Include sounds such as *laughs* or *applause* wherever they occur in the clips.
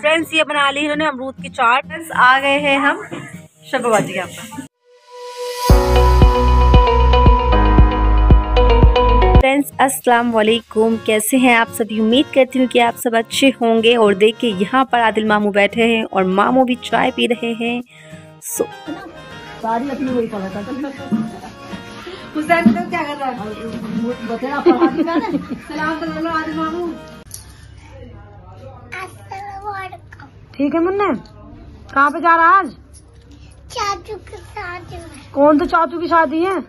Friends ये बना ली इन्होंने अमरूद की चाट। फ्रेंड्स आ गए हैं हम। शबाबाजी के यहाँ फ्रेंड्स अस्सलाम वालेकुम कैसे हैं आप सभी? उम्मीद करती हूँ कि आप सब अच्छे होंगे और देखिए यहाँ पर आदिल मामू बैठे हैं और मामू भी चाय पी रहे हैं। सो सारी अपनी वही पढ़ा था। तो क्या कर रहा है? मैंने *laughs* सलाम तो आदिल मामू। ठीक है मुन्ने? कहाँ पे जा रहा है आज? चाचू के साथ कौन तो चाचू की शादी है?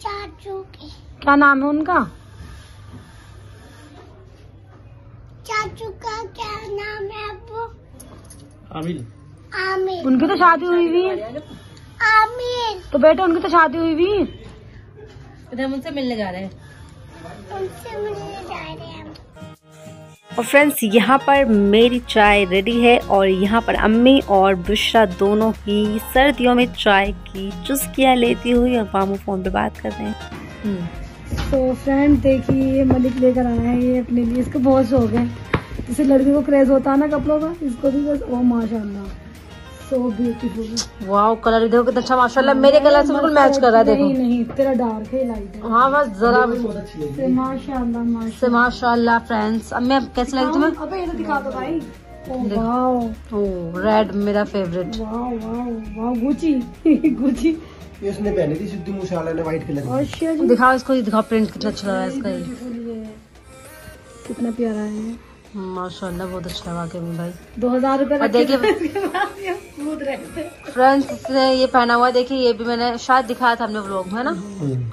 चाचू की। क्या नाम है उनका? चाचू का क्या नाम है वो आमिर। आमिर। उनकी तो शादी हुई हुई। है आमिर। तो बेटा उनकी तो शादी हुई हुई। है इधर मुझसे मिलने जा रहे हैं। उनसे मिलने जा रहे हैं। हम और फ्रेंड्स यहाँ पर मेरी चाय रेडी है और यहाँ पर अम्मी और बुशरा दोनों ही सर्दियों में चाय की चुस्कियाँ लेती हुई और मामू फ़ोन पे बात कर रहे हैं। तो फ्रेंड देखिए, ये मलिक लेकर आया है, ये अपने लिए इसको बहुत शौक है। जैसे लड़की को क्रेज होता है ना कपड़ों का, इसको भी बस, ओ, माशाल्लाह। सो ब्यूटीफुल वाह कलर देखो कितना अच्छा माशाल्लाह मेरे कलर से बिल्कुल मैच कर रहा है देखो। नहीं नहीं तेरा डार्क है लाइट है। हाँ बस जरा भी माशाल्लाह से माशाल्लाह माशाल्लाह। फ्रेंड्स अब कैसी लगी तुम्हें? अबे ये तो दिखा दो भाई। ओ वाओ ओ रेड मेरा favourite wow wow wow Gucci Gucci ये उसने पहनी थी सिद्धू मूसेवाला ने व्हाइट कलर और दिखाओ इसको दिखाओ प्रिंट कितना अच्छा लग रहा है इसका ये। है। कितना प्यारा है। माशाल्लाह बहुत अच्छा है वाकई में भाई। दो हज़ार रूपए देखिए फ्रेंड्स इसने ये पहना हुआ देखिए ये भी मैंने शायद दिखाया था हमने व्लॉग में ना?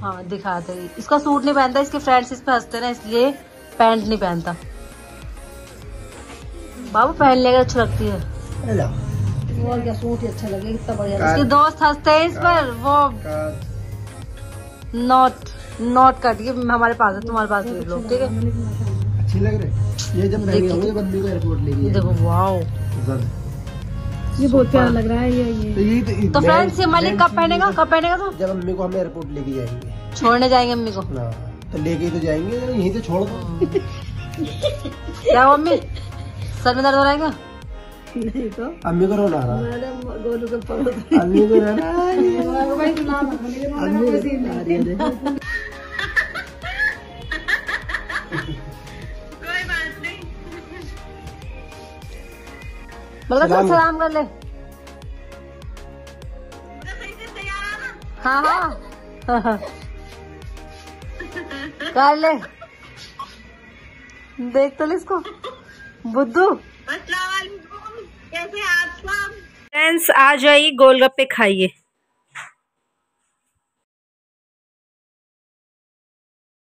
हाँ दिखाया था इसका सूट नहीं पहनता इसके फ्रेंड्स इस पे हँसते ना इसलिए पैंट नहीं पहनता। बाबू पहन लेगा अच्छी लगती है। और क्या सूट ही अच्छा लगे कितना बढ़िया इसके दोस्त हँसते हैं इस पर वो नॉट नॉट कट ये हमारे पास है तुम्हारे पास भी लोग ठीक है? अच्छी लग रही? ये जब पहनी होंगे बंदी को एयरपोर्ट ले गई देखो वाओ ये बहुत प्यारा लग रहा है ये ये। तो यही तो, तो फ्रेंड्स ये मलिक कब पहनेगा? कब पहनेगा तो? जब अम्मी को हम एयरपोर्ट लेके जाएँगे। छोड़ने जाएँगे अम्मी को। हाँ तो लेके तो जाएँगे यहीं से छोड़ दो। क्या अम्मी सर में दर्द हो रहा है क्या? नहीं तो। अम्मी को रोना आ रहा। मैडम गोलू के अम्मी को रोना आ रही। *laughs* है। भाई नाम अम्मी बल्कि सलाम। सलाम कर ले। हाँ हाँ। कर ले। देख तो ले इसको। बुद्धू। फ्रेंड्स आ जाइए गोलगप्पे खाइए।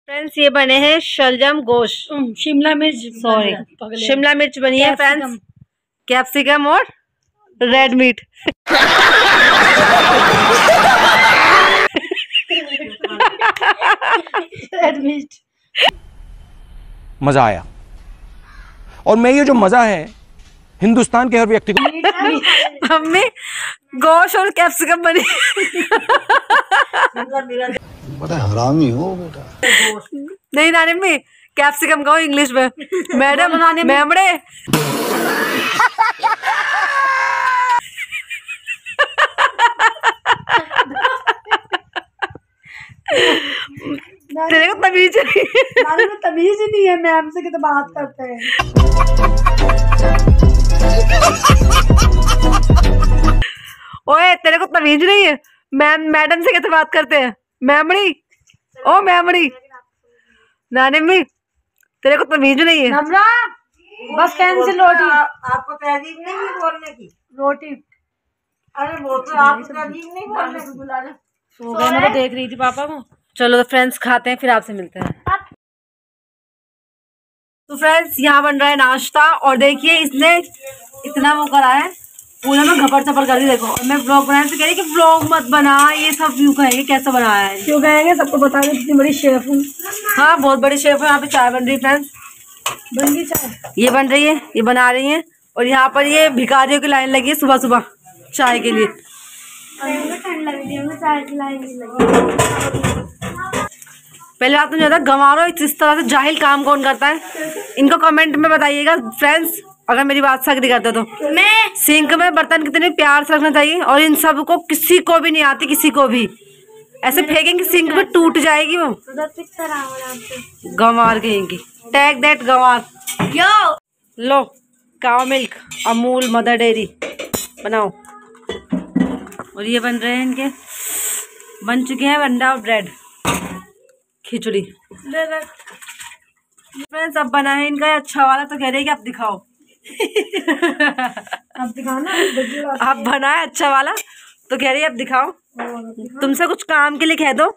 फ्रेंड्स ये बने हैं शलजम गोश्त। शिमला मिर्च सॉरी शिमला मिर्च बनी है फ्रेंड्स कैप्सिकम और रेड मीट। रेड मिर्च मज़ा आया। और मैं ये जो मज़ा है हिंदुस्तान के हर व्यक्ति को मम्मी गोश्त और कैप्सिकम बनी। बड़ा हरामी हो बेटा। नहीं नानी अम्मी कैप्सिकम कहो इंग्लिश में। मैडम मेमड़े। तेरे को तमीज नहीं है। तमीज ही नहीं है मैम से कितना बात करते हैं। ओए तेरे को तमीज नहीं है। मैम मैडम से कैसे बात करते हैं? मैमड़ी ओ मैमड़ी नानी अम्मी तेरे को तमीज नहीं है। नमरा बस कैंसिल रोटी आपको तहजीब नहीं है बोलने की? रोटी अरे वो तो आपको तहजीब नहीं बोलने की। बुलाना सो गए मैं तो देख रही थी पापा को। चलो तो फ्रेंड्स खाते हैं फिर आपसे मिलते हैं। तो फ्रेंड्स यहाँ बन रहा है नाश्ता और देखिए इसने इतना वो करा है पूरा में घपर चपर कर दी देखो। और मैं ब्लॉग बनाने से कह रही कि ब्लॉग मत बना ये सब व्यू कहेंगे कैसा बनाया है। क्यों कहेंगे? सबको बता दें कितनी बड़ी शेफ हूँ। हाँ बहुत बड़ी शेफ है यहाँ पे चाय बन रही है फ्रेंड्स बन गई चाय? ये बन रही है ये बना रही है। और यहाँ पर ये भिखारियों की लाइन लगी है सुबह सुबह चाय के लिए। है चाय की लाइन नहीं लगी। पहले बात तो ज़्यादा गंवारो इस तरह से जाहिल काम कौन करता है? इनको कमेंट में बताइएगा फ्रेंड्स अगर मेरी बात से अग्री करते तो। मैं सिंक में बर्तन कितने प्यार से रखना चाहिए और इन सबको किसी को भी नहीं आती किसी को भी। ऐसे फेंकेंगे सिंक में टूट जाएगी वो। गंवार कहेंगी। टैग दैट गंवार। यो लो काव मिल्क अमूल मदर डेयरी बनाओ। और ये बन रहे हैं इनके। बन चुके हैं अंडा और ब्रेड खिचड़ी। फ्रेंड्स अब बना है इनका अच्छा वाला तो कह रहे हैं कि आप दिखाओ। *laughs* अब दिखाओ ना आप बनाए अच्छा वाला तो कह रही है आप दिखाओ। तुमसे कुछ काम के लिए कह दो।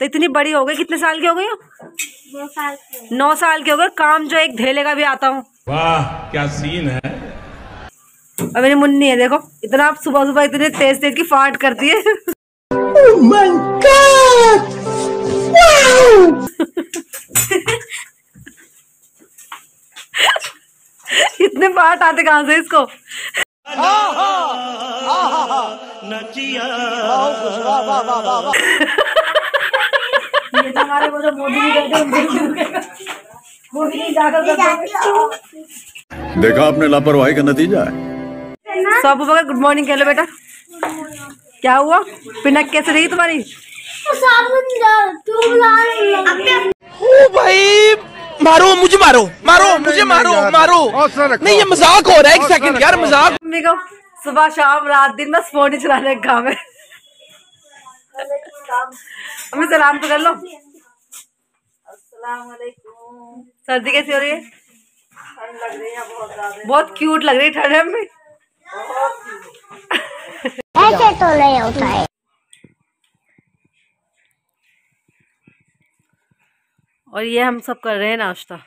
तो इतनी बड़ी हो गई कितने साल की हो गई हो? दो साल की नौ साल के हो गए काम जो एक धेले का भी आता हूँ। वाह क्या सीन है? और मेरी मुन्नी है देखो इतना आप सुबह सुबह इतने तेज तेज की फाट करती है। *laughs* इतने फाट आते कहाँ से इसको? ये तो हमारे वो जो मोदी जी कहते उनसे भी रुकेगा। मोदी जाकर देखा आपने लापरवाही का नतीजा है? सब बगल गुड मॉर्निंग कह लो बेटा। क्या हुआ? पिनक कैसे रही तुम्हारी? ओ भाई मारो मुझे मारो मारो मुझे मारो मारो। नहीं ये मज़ाक हो रहा है एक सेकंड यार मज़ाक। सुबह शाम, रात दिन बस फ़ोन ही चलाने का काम है। मम्मी सलाम तो कर लो। सर्दी कैसी हो रही है? बहुत क्यूट लग रही है ठंड में ऐसे तो नहीं होता है और ये हम सब कर रहे हैं नाश्ता।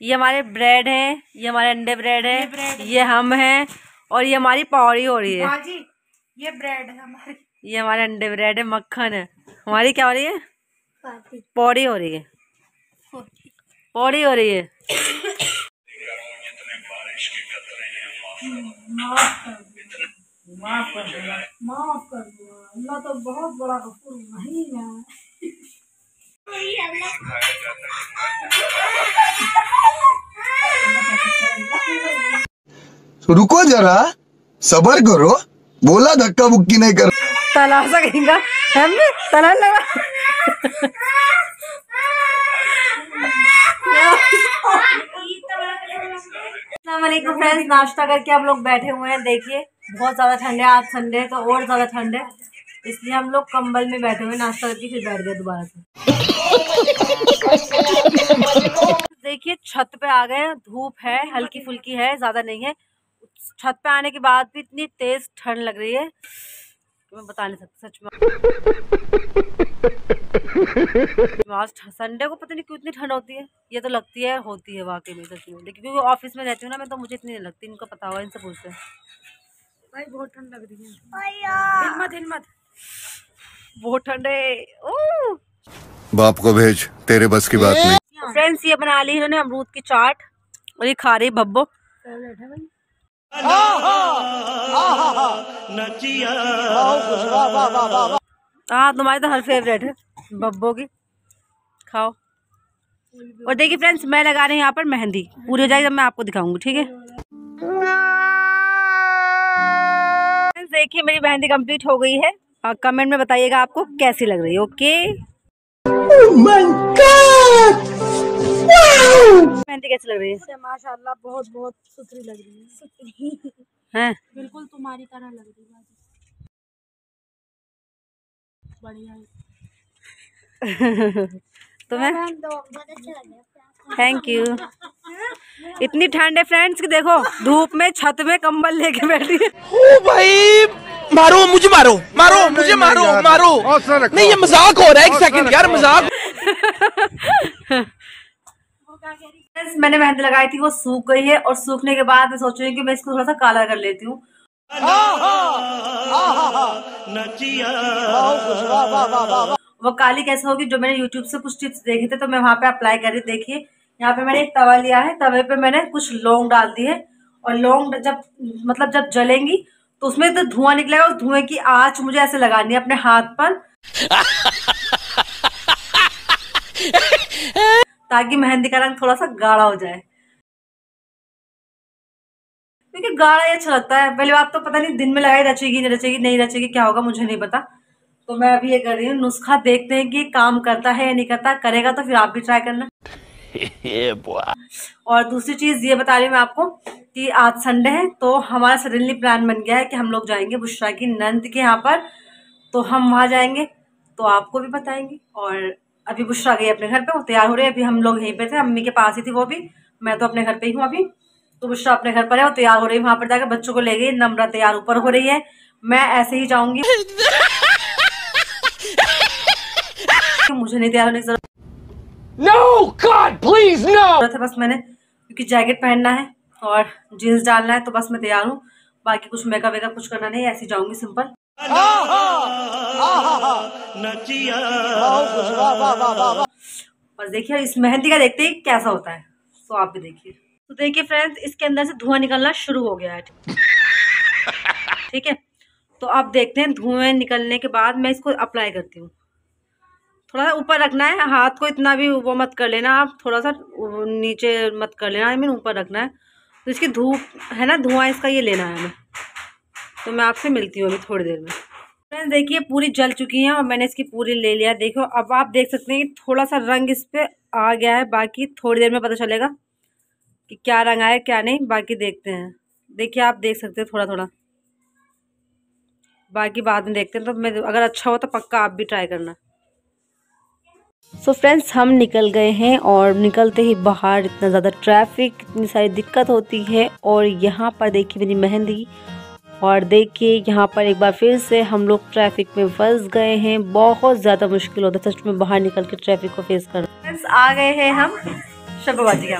ये हमारे ब्रेड है, ये हमारे अंडे ब्रेड है, ये हम हैं और ये हमारी पौड़ी हो रही है। जी ये ब्रेड है हमारी। ये हमारे अंडे ब्रेड है मक्खन है। हमारी क्या हो रही है? पौड़ी हो रही है। पौड़ी। हो रही है। माफ़ कर दो अल्लाह तो बहुत बड़ा गफूर नहीं है रुको जरा, सबर करो, बोला धक्का मुक्की नहीं कर तलाशा फ्रेंड्स, नाश्ता करके हम लोग बैठे हुए हैं, देखिए, बहुत ज़्यादा ठंड है, आज संडे तो और ज़्यादा ठंड है, इसलिए हम लोग कंबल में बैठे हुए नाश्ता करके फिर बैठ गए दोबारा से। देखिए, छत पे आ गए धूप है हल्की फुल्की है, ज़्यादा नहीं है छत पे आने के बाद भी इतनी तेज़ ठंड लग रही है कि मैं बता नहीं सकती सच में। *laughs* आज संडे को पता नहीं क्यों इतनी ठंड होती है। ये तो लगती है होती है वाकई में सच में। लेकिन क्योंकि ऑफ़िस में रहती हूँ ना मैं तो मुझे इतनी नहीं लगती इनको पता हुआ इनसे पूछते हैं। भाई बहुत ठंड लग रही है। हिम्मत हिम्मत बहुत ठंड है। बाप को भेज तेरे बस की बात नहीं। फ्रेंड्स ये बना ली इन्होंने अमरूद की चाट और ये खा रही भब्बो है हाँ तुम्हारी तो हर फेवरेट है बब्बो की। खाओ। और देखिए फ्रेंड्स मैं लगा रही हूँ यहाँ पर मेहंदी। पूरी हो जाएगी जब मैं आपको दिखाऊँगी ठीक है? देखिए मेरी मेहंदी कंप्लीट हो गई है। और कमेंट में बताइएगा आपको कैसी लग रही है ओके मेहंदी कैसी लग रही है? माशाल्लाह बहुत बहुत सुथरी लग रही है। हैं? बिल्कुल तुम्हारी तरह लग रही है। बढ़िया है। *laughs* तुम्हें? बहुत अच्छा लग रहा है थैंक यू इतनी ठंड है फ्रेंड्स कि देखो धूप में छत में कंबल लेके बैठी है। ओ भाई मारो मुझे मारो मारो मुझे मारो मारो। नहीं ये मज़ाक हो रहा है एक सेकंड यार मज़ाक। *laughs* मैंने मेहंदी लगाई थी, वो सूख गई है और सूखने के बाद मैं सोच रही हूँ कि मैं इसको थोड़ा सा काला कर लेती हूँ। वो काली कैसे होगी, जो मैंने यूट्यूब से कुछ टिप्स देखे थे तो मैं वहाँ पे अप्लाई कर देखिए, यहाँ पे मैंने एक तवा लिया है, तवे पे मैंने कुछ लौंग डाल दी है और लौंग जब मतलब जब जलेंगी तो उसमें तो धुआँ निकलेगा उस धुएँ की आँच मुझे ऐसे लगानी है अपने हाथ पर। *laughs* ताकि मेहंदी का रंग थोड़ा सा गाढ़ा हो जाए। क्योंकि गाढ़ा ही अच्छा लगता है। पहली बात तो पता नहीं दिन में लगाई रचेगी नहीं रचेगी नहीं रचेगी क्या होगा मुझे नहीं पता। तो मैं अभी ये कर रही हूँ नुस्खा देखते हैं कि काम करता है या नहीं करता करेगा तो फिर आप भी ट्राई करना। *laughs* और दूसरी चीज़ ये बता रही हूँ मैं आपको कि आज संडे है तो हमारा सडनली प्लान बन गया है कि हम लोग जाएँगे बुशरा की नंद के यहाँ पर तो हम वहाँ जाएँगे तो आपको भी बताएँगे। और अभी बुशरा गई अपने घर पे वो तैयार हो रही है। अभी हम लोग यहीं पे थे अम्मी के पास ही थी वो भी मैं तो अपने घर पे ही हूँ अभी। तो बुशरा अपने घर पर है वो तैयार हो रही है। वहाँ पर जाकर बच्चों को ले गई नम्रा तैयार ऊपर हो रही है। मैं ऐसे ही जाऊँगी। *laughs* मुझे नहीं तैयार होने की ज़रूरत। Please, no! ज़रूरत है बस मैंने क्योंकि जैकेट पहनना है और जीन्स डालना है तो बस मैं तैयार हूँ। बाकी कुछ मेकअप वेकअप कुछ करना नहीं ऐसे जाऊँगी सिंपल बस देखिए, इस मेहंदी का देखते हैं कैसा होता है। तो आप भी देखिए। तो देखिए फ्रेंड्स इसके अंदर से धुआँ निकलना शुरू हो गया है, ठीक है? तो आप देखते हैं, धुएँ निकलने के बाद मैं इसको अप्लाई करती हूँ। थोड़ा सा ऊपर रखना है, हाथ को इतना भी वो मत कर लेना आप, थोड़ा सा नीचे मत कर लेना आई मीन ऊपर रखना है। तो इसकी धूप, है ना, धुआँ इसका ये लेना है हमें। तो मैं आपसे मिलती हूँ अभी थोड़ी देर में। फ्रेंड्स, देखिए, पूरी जल चुकी हैं और मैंने इसकी पूरी ले लिया। देखो, अब आप देख सकते हैं कि थोड़ा सा रंग इस पर आ गया है। बाकी थोड़ी देर में पता चलेगा कि क्या रंग आया, क्या नहीं। बाकी देखते हैं। देखिए, आप देख सकते हैं थोड़ा थोड़ा बाकी बाद में देखते हैं। तो मैं, अगर अच्छा हो तो पक्का आप भी ट्राई करना। सो so फ्रेंड्स हम निकल गए हैं और निकलते ही बाहर इतना ज़्यादा ट्रैफ़िक इतनी सारी दिक्कत होती है और यहाँ पर देखिए मेरी मेहंदी और देखिए यहाँ पर एक बार फिर से हम लोग ट्रैफ़िक में फंस गए हैं। बहुत ज़्यादा मुश्किल होता है सच में बाहर निकल के ट्रैफ़िक को फेस करना। फ्रेंड्स आ गए हैं हम शबाबाजी के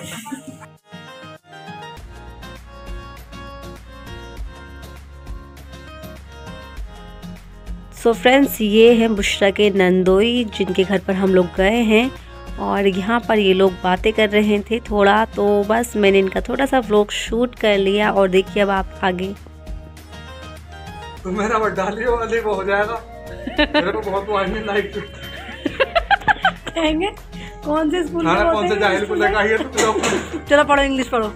सो so फ्रेंड्स ये हैं बुशरा के नंदोई जिनके घर पर हम लोग गए हैं। और यहाँ पर ये लोग बातें कर रहे थे थोड़ा तो बस मैंने इनका थोड़ा सा व्लॉग शूट कर लिया। और देखिए अब आप आगे तो मेरा बड्डा लियो वाले वो हो जाएगा। मेरे को बहुत वाइनिंग लाइक कहेंगे? कौन से स्कूल खाना कौन से जाहिल को लगा है तो चलो। पढ़ो इंग्लिश पढ़ो।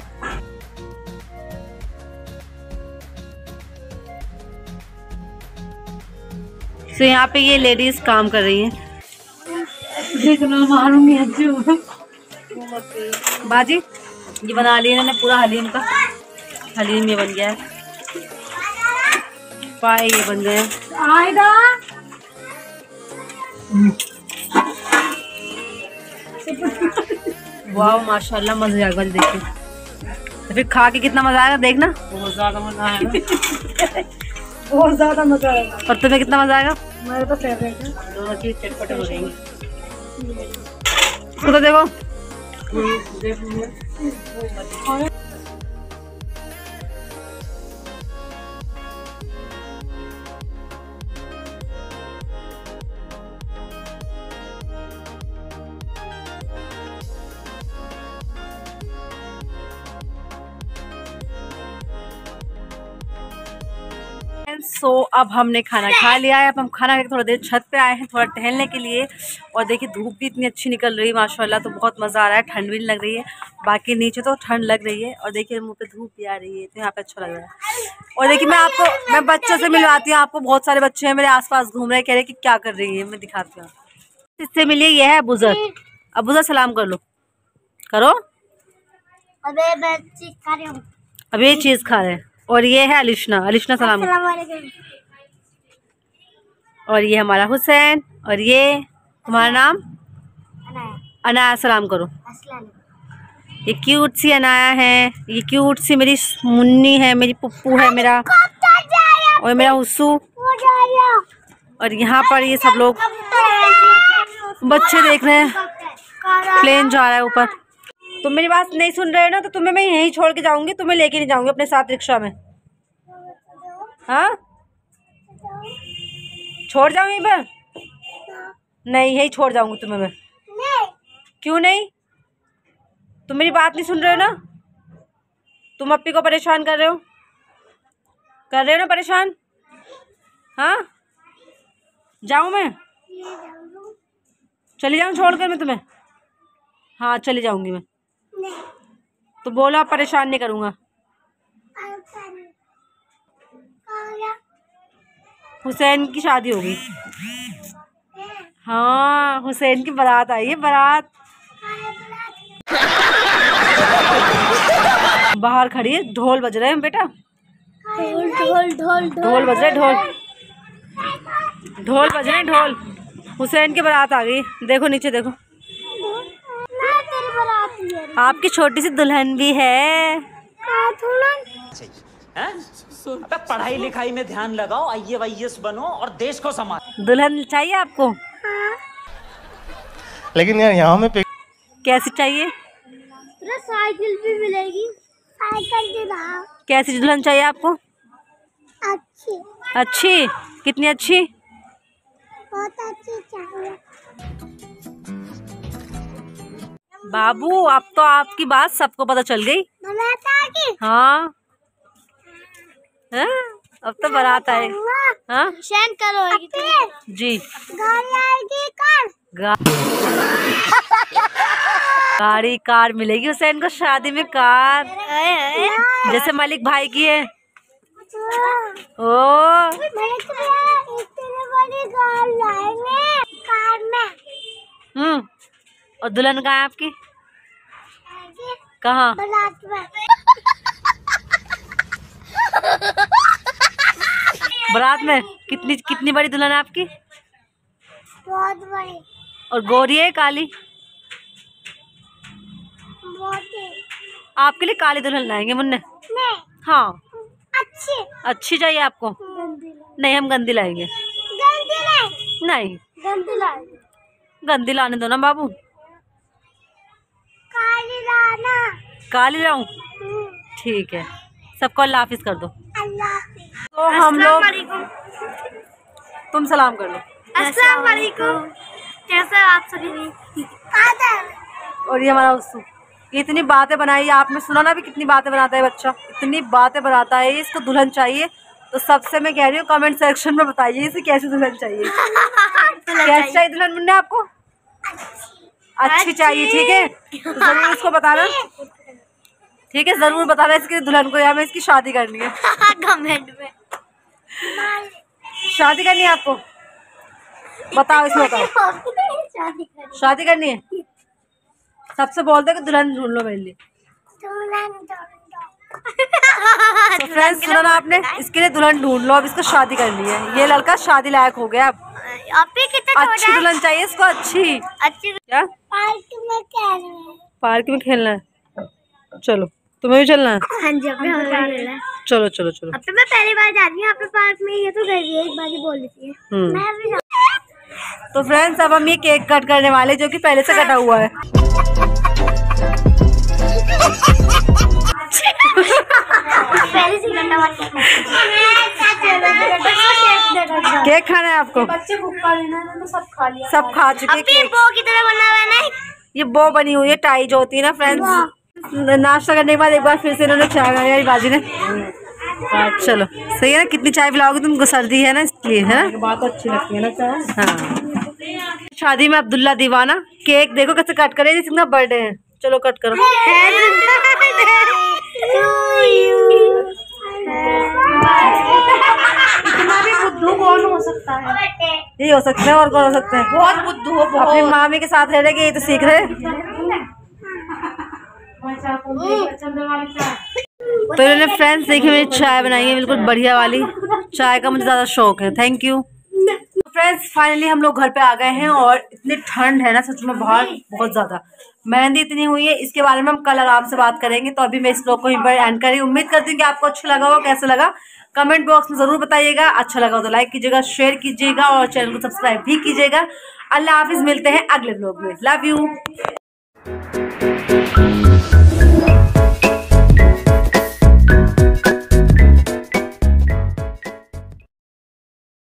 तो यहाँ पे ये लेडीज़ काम कर रही हैं। मारूँगी बाजी ये बना लिया इन्होंने पूरा हलीम का। हलीम ये बन गया है। पाए ये बन गए आएगा। वाह माशाल्लाह मज़ा आएगा देखिए। तो फिर खा के कितना मज़ा आएगा देखना? बहुत ज़्यादा मज़ा आएगा। बहुत ज़्यादा मज़ा आएगा। और तुम्हें कितना मज़ा आएगा? मेरे तो फेवरेट है। दोनों चीज़ चटपटे हो जाएँगे। तो देखो। सो अब हमने खाना खा लिया है। अब हम खाना खा के थोड़ा देर छत पे आए हैं थोड़ा टहलने के लिए। और देखिए धूप भी इतनी अच्छी निकल रही है माशाल्लाह तो बहुत मज़ा आ रहा है। ठंड भी लग रही है। बाकी नीचे तो ठंड लग रही है। और देखिए मुँह पे धूप भी आ रही है तो यहाँ पे अच्छा लग रहा है। और देखिए मैं आपको मैं बच्चों से मिलवाती हूँ। आपको बहुत सारे बच्चे हैं मेरे आसपास घूम रहे हैं कह रहे कि क्या कर रही है मैं दिखाती हूँ। इससे मिलिए ये है अबूजर। अबूजर सलाम कर लो। करो। अबे मैं चीज़ खा रही हूँ। अब ये चीज़ खा रहे हैं। और ये है अलिशना अलिशना सलाम। और ये हमारा हुसैन और ये तुम्हारा नाम? अनाया। सलाम करो। ये क्यूट सी अनाया है ये क्यूट सी मेरी मुन्नी है मेरी पप्पू है मेरा और मेरा हुस्सू और यहाँ पर ये सब लोग बच्चे देख रहे हैं। प्लेन जा रहा है? ऊपर। तुम मेरी बात नहीं सुन रहे हो ना तो तुम्हें मैं यहीं छोड़ के जाऊँगी तुम्हें लेके नहीं जाऊँगी अपने साथ रिक्शा में। हाँ? छोड़ जाऊँ यहीं पर नहीं यहीं छोड़ जाऊँगी तुम्हें मैं। क्यों नहीं? तुम मेरी बात नहीं सुन रहे हो ना? तुम अपी को परेशान कर रहे हो? कर रहे हो ना परेशान? हाँ? जाऊँ मैं? चली जाऊँ छोड़ कर मैं तुम्हें? हाँ चली जाऊँगी मैं। तो बोलो आप परेशान नहीं करूँगा। हुसैन की शादी होगी हाँ हुसैन की बारात आई है बारात। बाहर खड़ी है ढोल बज रहे हैं बेटा। ढोल ढोल ढोल। ढोल बज रहे ढोल। ढोल बज रहे ढोल। हुसैन की बारात आ गई। देखो नीचे देखो। आपकी छोटी सी दुल्हन भी है। अबे पढ़ाई लिखाई में ध्यान लगाओ आई वाई बनो और देश को संभाल। दुल्हन चाहिए आपको? लेकिन यार यहाँ में कैसी चाहिए? साइकिल भी मिलेगी। साइकिल दिलाओ कैसी दुल्हन चाहिए आपको? अच्छी। अच्छी? कितनी अच्छी? बहुत अच्छी चाहिए। बाबू अब तो आपकी बात सबको पता चल गई। हाँ। हाँ? अब तो बारात आए हाँ। सेंड करो जी। गाड़ी आएगी गाड़ी कार मिलेगी हुसैन को शादी में कार। जैसे मलिक भाई की है। ओ। मैंने यार इतनी बड़ी कार कार में। हम्म। और दुल्हन कहाँ है आपकी? कहाँ? बारात में? कितनी कितनी बड़ी दुल्हन है आपकी? बहुत बड़ी। और गोरी है काली? बहुत आपके लिए काली दुल्हन लाएँगे मुन्ने? नहीं। हाँ। अच्छी। अच्छी चाहिए आपको? गंदी नहीं हम गंदी लाएँगे। गंदी नहीं। नहीं। गंदी लाएँगे। गंदी लाने दो ना बाबू। काली लाना काली लाऊं हम्म, ठीक है। सबको अल्लाह हाफिज कर दो। अल्लाह तो हम लोग तुम सलाम कर लो। अस्सलाम वालेकुम कैसे हैं आप सभी? और ये हमारा उस्सू ये इतनी बातें बनाई आपने सुना ना भी कितनी बातें बनाता है बच्चा। इतनी बातें बनाता है इसको दुल्हन चाहिए। तो सबसे मैं कह रही हूँ कमेंट सेक्शन में बताइए इसे कैसे दुल्हन चाहिए? *laughs* कैसे चाहिए दुल्हन मुन्ने आपको? अच्छी चाहिए ठीक है? ज़रूर इसको बताना। ठीक है ज़रूर बताना इसकी दुल्हन को या मैं इसकी शादी करनी है। *laughs* कमेंट में। शादी करनी है आपको? बताओ इसमें बताओ। शादी करनी। है? सबसे बोलते हैं कि दुल्हन ढूंढ लो मेरे लिए। तो फ्रेंड्स सुना आपने? इसके लिए दुल्हन ढूंढ लो अब इसको शादी करनी है। ये लड़का शादी लायक हो गया अब। आप ही कितना अच्छी दुल्हन चाहिए इसको अच्छी। अच्छी क्या? पार्क में है। पार्क में खेलना है। चलो तुम्हें भी चलना है? हाँ जी अपने पार्क में चलो चलो चलो। अब तो मैं पहली बार जा रही हूँ पार्क में ये तो गई है एक बार ही बोल देती है। हम्म। मैं भी तो फ्रेंड्स अब हम ये केक कट करने वाले जो कि पहले से कटा हुआ है। पहले से गंदा केक खाना है आपको? बच्चे भूखा लेना तो सब खा लिया। सब खा चुके हैं केक। बो की तरह बना हुआ है ये बो बनी हुई है टाई जो होती है ना फ्रेंड्स नाश्ता करने के बाद एक बार फिर से इन्होंने चाय बनाई बाजी ने। चलो सही है ना? कितनी चाय पिलाओगे तुमको सर्दी है ना इसलिए है ना? बात अच्छी लगती है ना चाय। हाँ। शादी में अब्दुल्ला दीवाना केक देखो कैसे कट करे जिसका बर्थडे है। चलो कट करो। *laughs* इतना भी बुद्धू कौन हो सकता है? यही हो सकता है और कौन हो सकते हैं? बहुत बुद्धू हो बहुत। अपनी मामी के साथ रह रहे के ये तो सीख रहे तो इन्होंने फ्रेंड्स देखिए मेरी चाय बनाई है बिल्कुल बढ़िया वाली। चाय का मुझे ज़्यादा शौक है। थैंक यू फ्रेंड्स फाइनली हम लोग घर पे आ गए हैं और इतनी ठंड है ना सच में बाहर बहुत ज़्यादा। मेहंदी इतनी हुई है, इसके बारे में हम कल आराम से बात करेंगे। तो अभी मैं इस ब्लॉग को यहीं पर एंड करी उम्मीद करती हूँ कि आपको अच्छा लगा हो कैसा लगा? कमेंट बॉक्स में ज़रूर बताइएगा। अच्छा लगा हो तो लाइक कीजिएगा, शेयर कीजिएगा और चैनल को सब्सक्राइब भी कीजिएगा। अल्लाह हाफिज़, मिलते हैं अगले ब्लॉग में। Love you